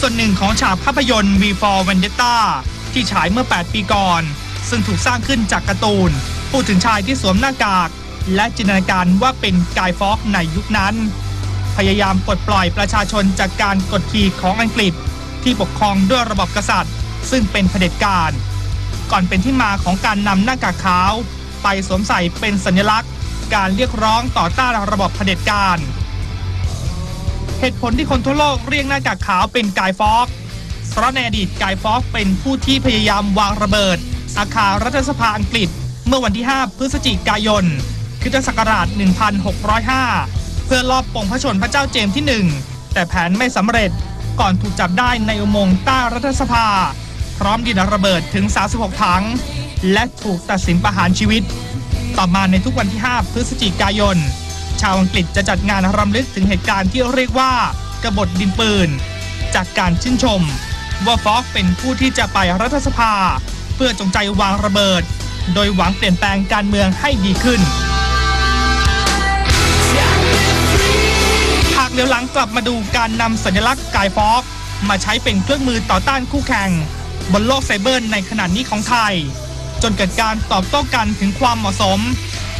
ส่วนหนึ่งของฉากภาพยนตร์ V for Vendetta ที่ฉายเมื่อ 8 ปีก่อน ซึ่งถูกสร้างขึ้นจากการ์ตูน พูดถึงชายที่สวมหน้ากาก และจินตนาการว่าเป็นกายฟอกในยุคนั้น พยายามปลดปล่อยประชาชนจากการกดขี่ของอังกฤษ ที่ปกครองด้วยระบบกษัตริย์ ซึ่งเป็นเผด็จการ ก่อนเป็นที่มาของการนำหน้ากากขาว ไปสวมใส่เป็นสัญลักษณ์ การเรียกร้องต่อต้านระบบเผด็จการ เหตุผลที่คนทั่วโลกเรียกหน้ากากขาวเป็นกายฟอก เพราะในอดีตกายฟอกเป็นผู้ที่พยายามวางระเบิด อาคารรัฐสภาอังกฤษ เมื่อวันที่ 5 พฤศจิกายนคริสตศักราช 1605 เพื่อลอบปลงพระชนพระเจ้าเจมส์ที่ 1 แต่แผนไม่สำเร็จก่อนถูกจับได้ในอุโมงค์ใต้รัฐสภา พร้อมดินระเบิดถึง 36 ถัง และถูกตัดสินประหารชีวิต ต่อมาในทุกวันที่ 5 พฤศจิกายน ชาวอังกฤษจะจัดงานรำลึกถึงเหตุการณ์ที่เรียกว่ากบฏดินปืน จากการชื่นชม ว่าฟอกเป็นผู้ที่จะไปรัฐสภา เพื่อจงใจวางระเบิด โดยหวังเปลี่ยนแปลงการเมืองให้ดีขึ้นหากเลี้ยวหลังกลับมาดูการนำสัญลักษณ์กายฟอกมาใช้เป็นเครื่องมือต่อต้านคู่แข่ง บนโลกไซเบอร์ในขณะนี้ของไทย จนเกิดการตอบโต้กันถึงความเหมาะสม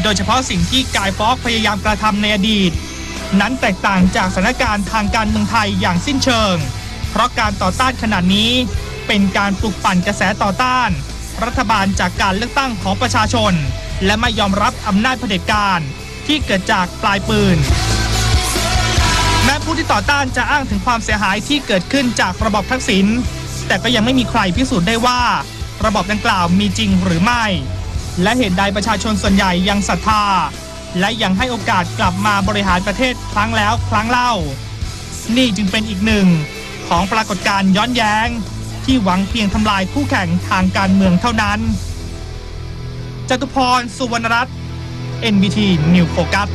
โดยเฉพาะสิ่งที่กายฟอกพยายามกระทำในอดีต นั้นแตกต่างจากสถานการณ์ทางการเมืองไทยอย่างสิ้นเชิง เพราะการต่อต้านขนาดนี้ เป็นการปลุกปั่นกระแสต่อต้าน รัฐบาลจากการเลือกตั้งของประชาชน และไม่ยอมรับอำนาจเผด็จการที่เกิดจากปลายปืน แม้ผู้ที่ต่อต้านจะอ้างถึงความเสียหายที่เกิดขึ้นจากระบบทักษิณแต่ก็ยังไม่มีใครพิสูจน์ได้ว่า ระบบดังกล่าวมีจริงหรือไม่ และเหตุใดประชาชนส่วนใหญ่ยังศรัทธา และยังให้โอกาสกลับมาบริหารประเทศครั้งแล้วครั้งเล่า นี่จึงเป็นอีกหนึ่งของปรากฏการณ์ย้อนแย้ง ที่หวังเพียงทำลายคู่แข่งทางการเมืองเท่านั้นจตุพร สุวรรณรัตน์ NBT New Focus